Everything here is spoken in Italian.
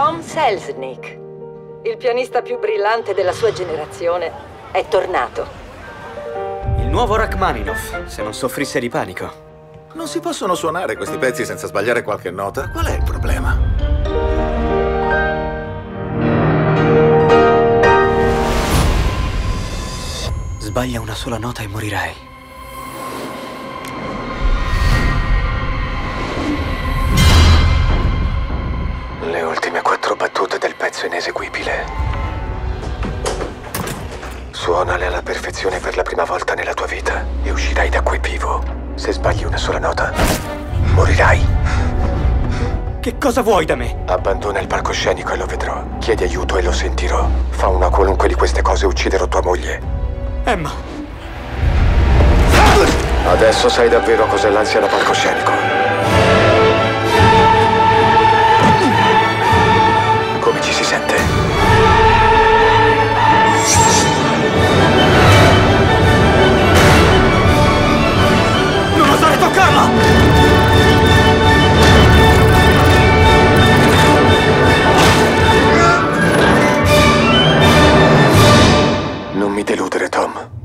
Tom Selznick. Il pianista più brillante della sua generazione è tornato. Il nuovo Rachmaninoff, se non soffrisse di panico. Non si possono suonare questi pezzi senza sbagliare qualche nota? Qual è il problema? Sbaglia una sola nota e morirai. Ineseguibile. Suonale alla perfezione per la prima volta nella tua vita e uscirai da qui vivo. Se sbagli una sola nota, morirai. Che cosa vuoi da me? Abbandona il palcoscenico e lo vedrò. Chiedi aiuto e lo sentirò. Fa una qualunque di queste cose e ucciderò tua moglie. Emma, Adesso sai davvero cos'è l'ansia da palcoscenico. Deludere, Tom.